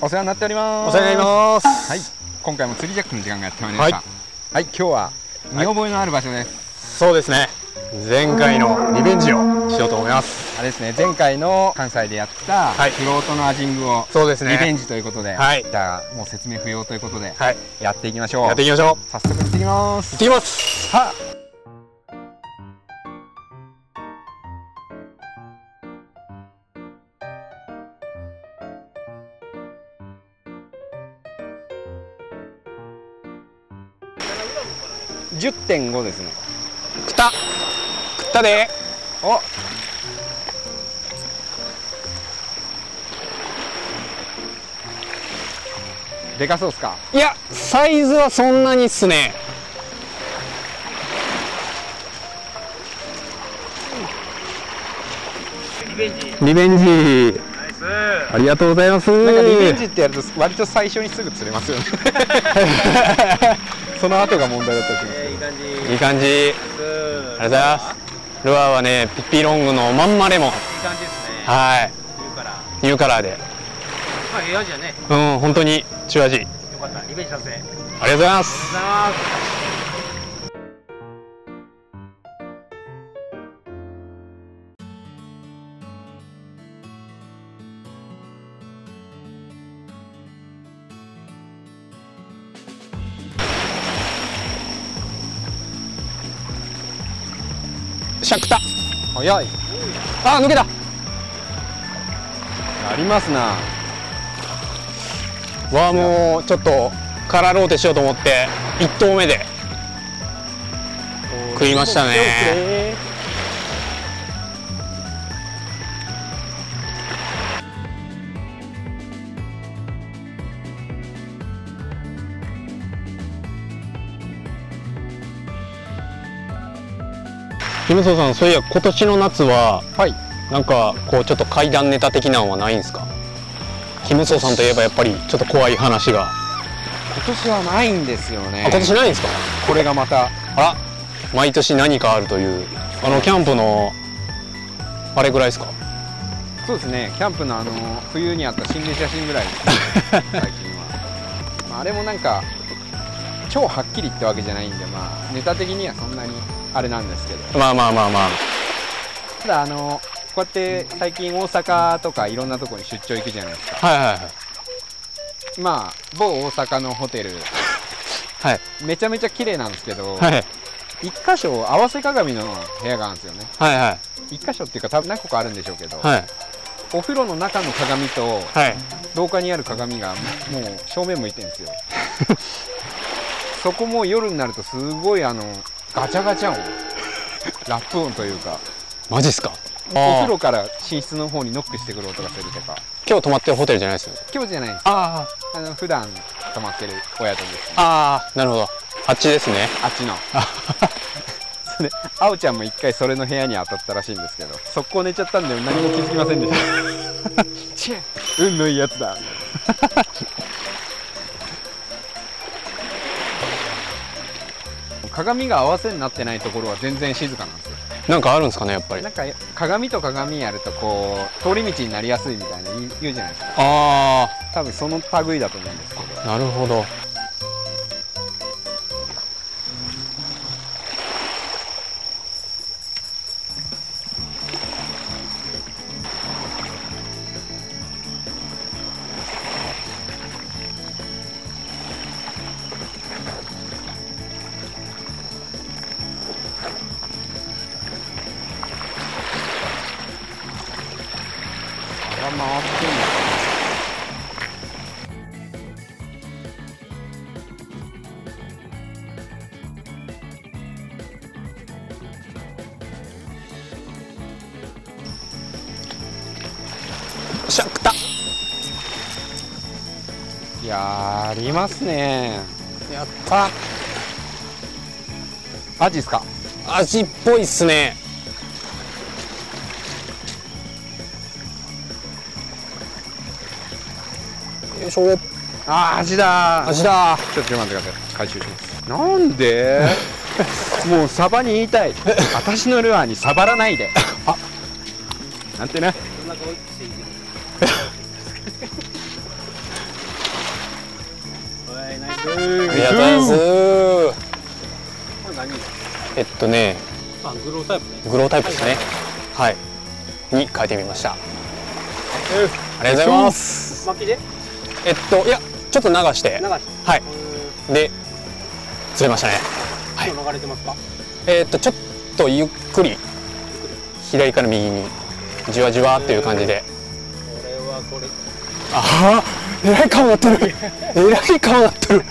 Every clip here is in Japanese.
お世話になっております。お世話になります。はい。今回も釣りジャックの時間がやってまいりました。はい、今日は見覚えのある場所です、そうですね。前回のリベンジをしようと思います。あれですね前回の関西でやったはい。フロートのアジングをそうですね。リベンジということで、はい。じゃあもう説明不要ということではい。やっていきましょう。やっていきましょう。早速行ってきます。行ってきます。さあ10.5ですね。食った。食ったでお。でかそうっすか？いやサイズはそんなにっすね。リベンジありがとうございますなんかリベンジってやると割と最初にすぐ釣れますよね その後が問題だったりしますけどいい感じありがとうございますルアーはねピッピロングのまんまレモンいい感じですね。はい。ニューカラーでまあ、ええ味やね。うん本当に中味ありよかった。リベンジさせ。ありがとうがとうございますございます。シャクタ。早い。あ抜けた。ありますな。わあもうちょっとカラーローテしようと思って1投目で。食いましたねキムソさんそういや今年の夏ははい。なんかこうちょっと怪談ネタ的なのはないんですか？キムソさんといえばやっぱりちょっと怖い話が。今年はないんですよね。あ今年ないんですか？これがまた。あ毎年何かあるというあのキャンプのあれぐらいですか？そうですね。キャンプのあの冬にあった心霊写真ぐらいね。最近は、まあ、あれもなんか超はっきりってわけじゃないんでまあネタ的にはそんなにあれなんですけど。まあまあまあまあ。ただあのこうやって最近大阪とかいろんなとこに出張行くじゃないですか。はいはいはい。まあ某大阪のホテル。はい。めちゃめちゃ綺麗なんですけど、はい。一箇所合わせ鏡の部屋があるんですよね。はいはい。一箇所っていうか多分何個かあるんでしょうけど、はい。お風呂の中の鏡とはい。廊下にある鏡がもう正面向いてるんですよ そこも夜になるとすごいあのガチャガチャ音ラップ音というか。マジっすか？お風呂から寝室の方にノックしてくる音がするとか。今日泊まってるホテルじゃないですよね？今日じゃないです。ああの普段泊まってるお宿ですあああなるほど。あっちですね。あっちの。それあおちゃんも一回それの部屋に当たったらしいんですけど速攻寝ちゃったんで何も気づきませんでした。チ ェ運のいいやつだ鏡が合わせになってないところは全然静かなんですよ。なんかあるんですかねやっぱり。なんか鏡と鏡やるとこう通り道になりやすいみたいな言うじゃないですか。あ多分その類だと思うんですけど。あなるほどしゃくた。いやりますね。やった。アジっすか？味っぽいっすねよいしょあーアジだー味だちょっと待ってください。回収します。なんで？もうサバに言いたい。私のルアーにサバらないで。あ。なんてね。ありがとうございます。これ何えっとね。あグロータイプね。グロータイプですね。はい。に変えてみました。ありがとうございます。巻きでえっといやちょっと流して。はい。で釣れましたね。て今流れてますか？えっとちょっとゆっくり。左から右に。じわじわっていう感じで。これはこれ。ああえらい顔なってる。えらい顔なってる。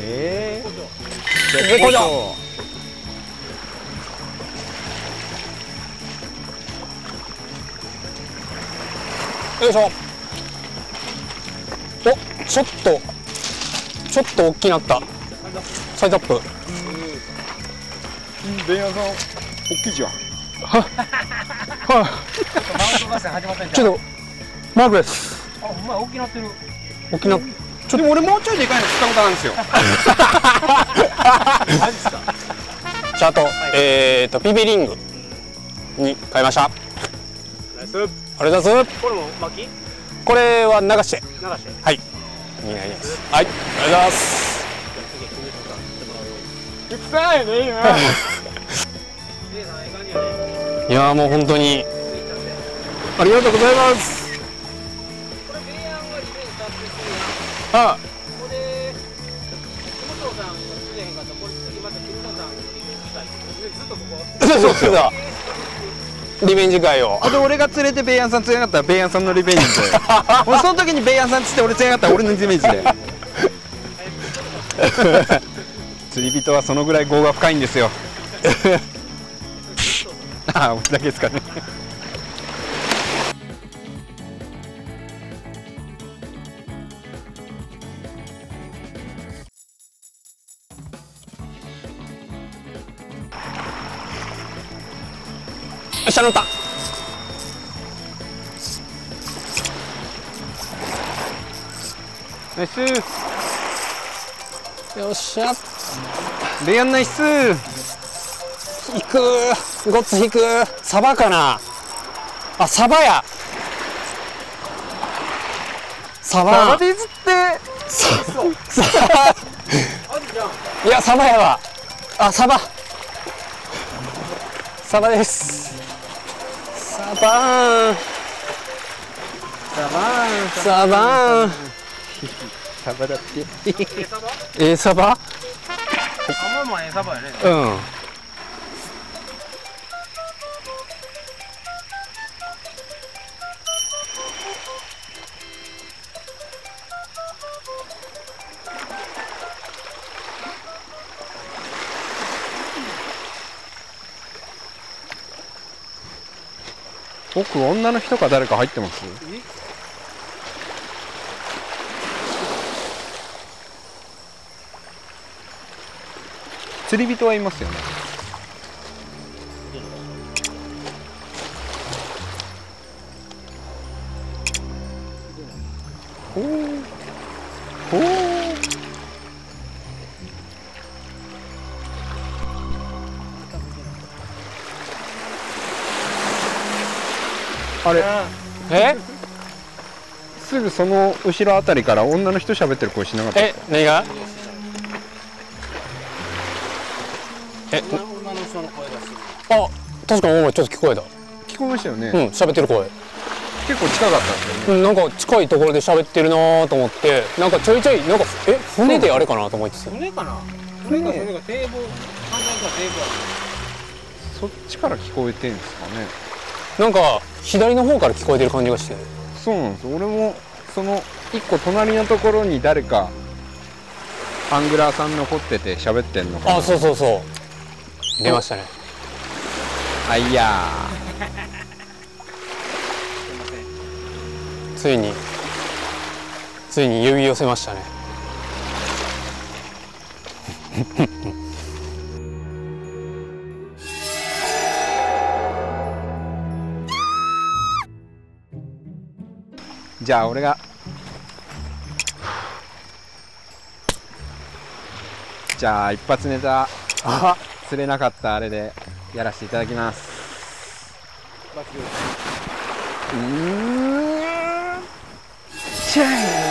え絶好調よいしょ。おちょっとちょっと大きなった。サイズアップ。ベイヤーさん大きいじゃん。はマウント合戦始まったんじゃんちょっとマークです。あほんまや大きなってる。大きなちょでも俺もうちょいでかいの釣ったことあるんですよ。マジっすかじゃああと、えっ、とピビリングに変えました。あナイス。りがとうございます。これも巻き？流これは流して。して。はいになります。はい。ありがとうございます。臭いねいやーもう本当に。ありがとうございます。あリベンジ会をあと俺が釣れてベイヤンさん釣れなかったらベイヤンさんのリベンジで。俺その時にベイヤンさん釣って俺釣れなかったら俺のリベンジで。釣り人はそのぐらい業が深いんですよ。ああ俺だけですかね下乗ったナイス。よっしゃ。ベイヤンナイス。引く。ごっつ引く。サバかな。あサバや。サバ。で釣って。サバ。いやサバやわ。あサバ。サバですサバーンサバーンサバーンサバだってえ奥女の人か誰か入ってます？釣り人はいますよね。ほう。あれ？え？すぐその後ろあたりから女の人喋ってる声しなかった？え何が？え女の人の声がするあ確かにお前ちょっと聞こえた。聞こえましたよね、うん喋ってる声。結構近かったんですよね。うんなんか近いところで喋ってるなーと思ってなんかちょいちょいなんかえ船であれかなと思ってた船かな？船か船か堤防簡単か堤防。そっちから聞こえてんですかねなんか左の方から聞こえてる感じがして。そうなんです。俺もその一個隣のところに誰かアングラーさん残ってて喋ってんのかな。あそうそうそう。出ましたね。あいや。ついについに呼び寄せましたね じゃあ俺が。じゃあ一発ネタ。あ釣れなかったあれでやらせていただきます。うーん。しゃい